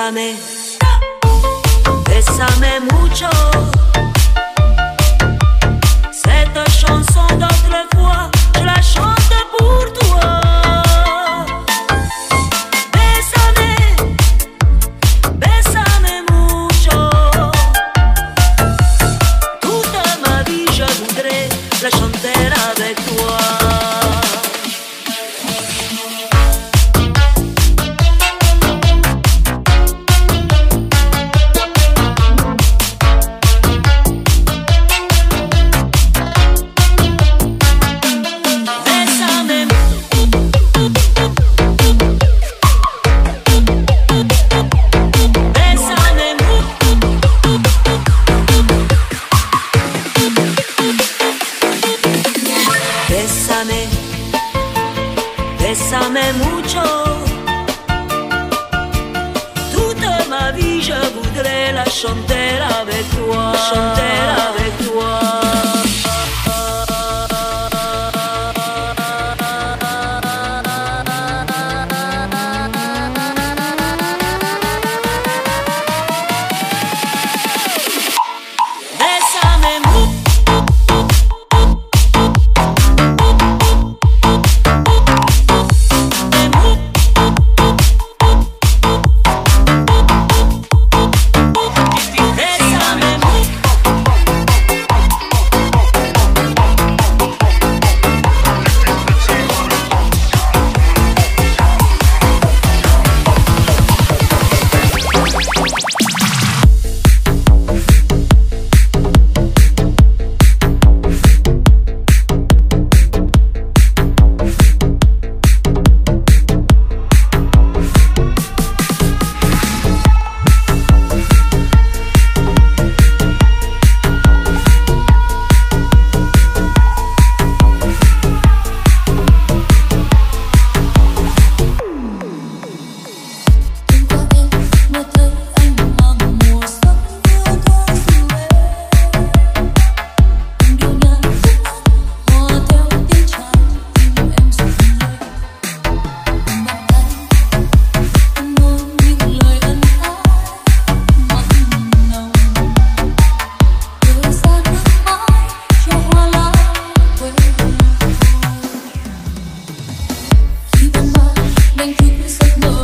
Bésame, bésame mucho. Bésame mucho. Toute ma vie, je voudrais la chanter avec toi. Chanter Thank you, Mr. Lord.